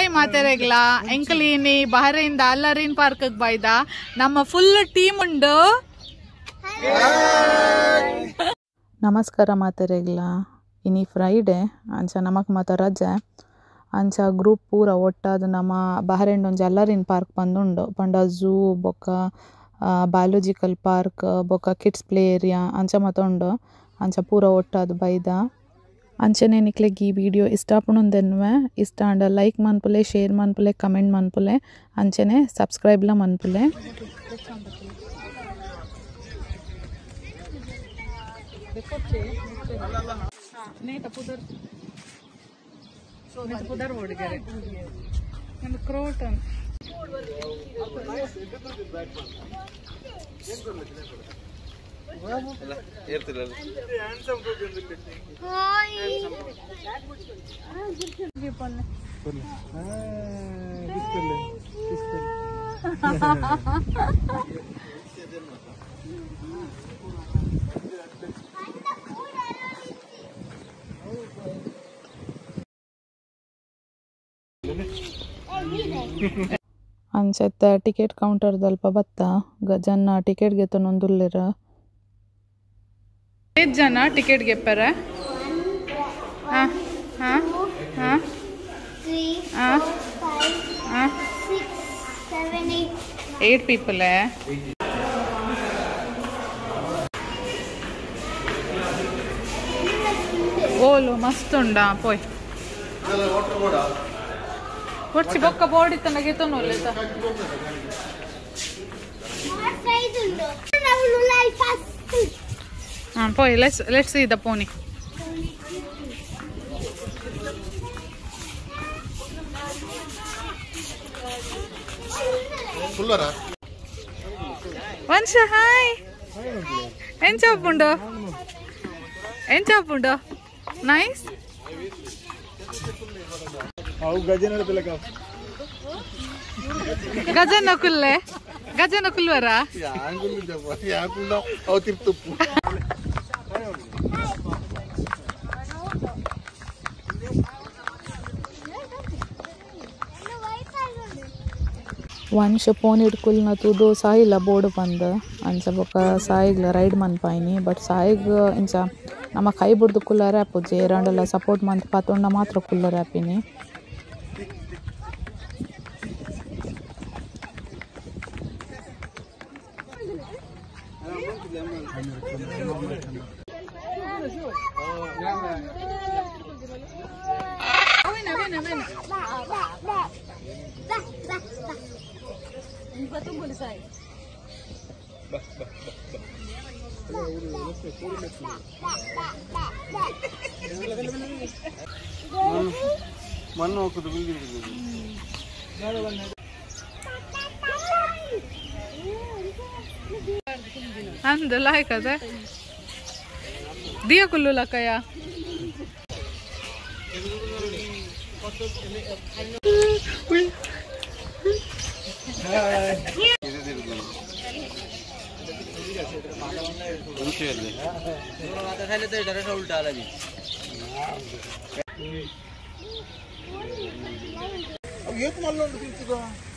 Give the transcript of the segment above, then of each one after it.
Hi ಮಾತಾರೆಗ್ಲ ಎಂಕಲೀನಿ ಬಹರೆಯಿಂದ ಅಲ್ಲರಿನ್ park ಬಾಯ್ದ ನಮ್ಮ full team ಉಂಡು ನಮಸ್ಕಾರ ಮಾತೆರೆಗ್ಲ ಇನಿ ಫ್ರೈಡೆ ಅಂಚ ನಮಕ್ ಮಾತ ರಜೆ ಅಂಚ ಗ್ರೂಪ್ ಪೂರ ಒಟ್ಟಾದ ನಮ ಬಹರೆಂಡ್ ಒಂಜಿ ಅಲ್ಲರಿನ್ ಪಾರ್ಕ್ ಬಂದುಂಡು ಪಂಡ ಝೂ ಬೊಕ್ಕ ಬಯಾಲಜಿಕಲ್ ಪಾರ್ಕ್ ಬೊಕ್ಕ ಕಿಡ್ಸ್ ಪ್ಲೇ ಏರಿಯಾ ಅಂಚ ಮಾತ ಉಂಡು ಅಂಚ ಪೂರ ಒಟ್ಟಾದ ಬೈದ ಅಂಚನೆ ನಿಕ್ಲೆಗ್ ಈ ವಿಡಿಯೋ ಇಷ್ಟ ಆಪುಣುಂದೆನ್ವೆ ಇಷ್ಟ ಅಂಡ ಲೈಕ್ ಮನ್ಪುಲೆ ಶೇರ್ ಮನ್ಪುಲೆ ಕಮೆಂಟ್ ಮನ್ಪುಲೆ ಅಂಚನೆ ಸಬ್ಸ್ಕ್ರೈಬ್ಲ ಮನ್ಪುಲೆ ಪುದರ್ ಓಡಿಗೆರೆ ಒಂದು ಕ್ರೋಟನ್ ಅಂಚೆತ್ತ ಟಿಕೆಟ್ ಕೌಂಟರ್ದಲ್ಪ ಬತ್ತ. ಗಜನ್ನ ಟಿಕೆಟ್ ಗೆತ್ತನೊಂದುಲ್ಲೆರ ಎಷ್ಟು ಜನ ಟಿಕೆಟ್ ಹಾಂ ಹಾಂ ಹಾಂ ಹಾಂ. ಹಾಂ. eight. ಏಟ್ ಪೀಪಲ್ ಓಲು ಮಸ್ತ್ ಉಂಡ? ಪೋಯ್. ಕೊಡ್ಸಿ ಬೊಕ್ಕ ಬೋರ್ಡ್ ಇತ್ತ More On poi, let's let's see the pony. వంశ హాయ్ ఏం చెప్పుండో ఏం చెప్పుండో నైస్ గజన కుల్లే గజన కుల్వరా తిరుపు ವಂಶ ಫೋನ್ ಹಿಡ್ಕುಲ್ನ ತೂದು ಸಾಯಿಲ್ಲ ಬೋರ್ಡ್ ಬಂದ್ ಅಂಚ ಬೊಕ ಸಾಯಿಗ್ಲ ರೈಡ್ ಮನ್ ಪಾಯಿನಿ ಬಟ್ ಸಾಯಿಗ್ ಇಂಚ ನಮ್ಮ ಕೈ ಬಿಡ್ದು ಕುಲ್ಲರ್ ಆ್ಯಪು ಏರಂಡಲ ಸಪೋರ್ಟ್ ಮಂತ್ ಪಾತೊಂಡ ಮಾತ್ರ ಕುಲ್ಲರ್ kami. मन अंद लायक दिया कुल्लू लकया খাইলে তো এটা সব উল্টা আলাদি ये तुम्हाला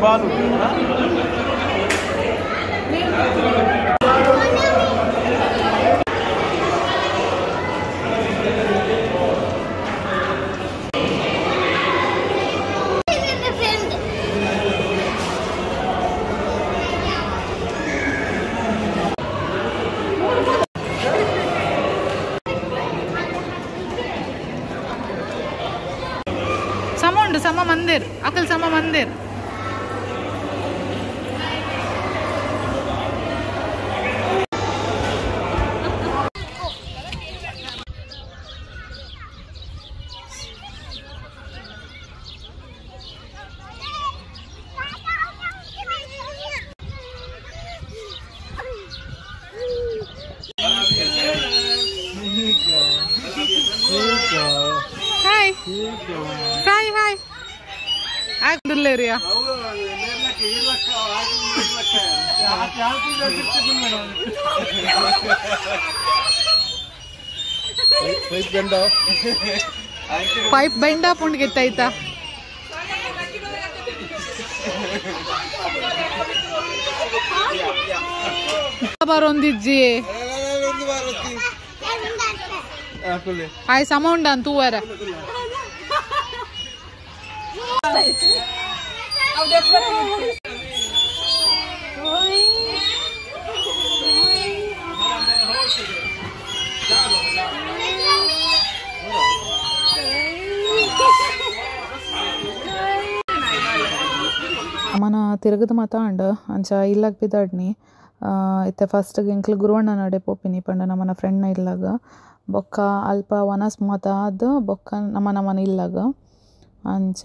బాలు sama mandir akal sama mandir ಆಗ್ದಿಲ್ಲೇರಿಯಾ pipe ಬೆಂಡ ಪುಂಡ್ ಗೆತ್ತಾಯ್ತಾ ಬರೊಂದಿಜ್ಜಿ ಆಯ್ ಸಮ ಉಂಡ ಅಂತ ಹೂವರ ಅಮ್ಮನ ತಿರುಗದ ಮಾತಾಂಡ್ ಅಂಚ ಇಲ್ಲಾಗ ಬಿದ್ದಾಡ್ನಿ ಇತ್ತೆ ಫಸ್ಟ್ ಎಂಕ್ಲು ಗುರುವಣ್ಣ ನಡೆ ಪೋಪಿನಿ, ಪಂಡ ನಮ್ಮನ ಫ್ರೆಂಡ್ನ ಇಲ್ಲಾಗ. ಬೊಕ್ಕ ಅಲ್ಪ ವನಸ್ ಮಾತಾದ ಬೊಕ್ಕ ನಮ್ಮ ನಮ್ಮನ ಇಲ್ಲಾಗ. ಅಂಚ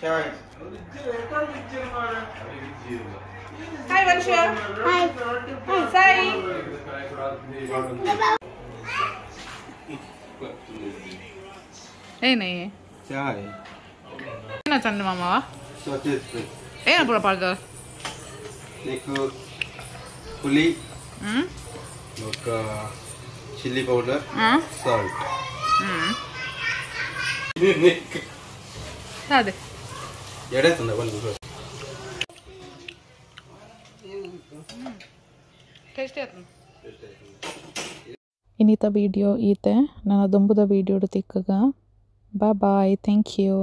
Charles. Hi, Vansha. Hi. Hi, Sai. ఏ నయ్యే చాయ్ ఏనా చంద మామవా ఏనా పూర పాడదా నీకు పులి ఒక చిల్లీ పౌడర్ సాల్ట్ అదే ಎರಡೇ ತಂದೆ ಇನ್ನಿತ ವೀಡಿಯೋ ಈತೆ. ನನ್ನ ದುಂಬುದ video ತಿಕ್ಕಗ. Bye bye thank you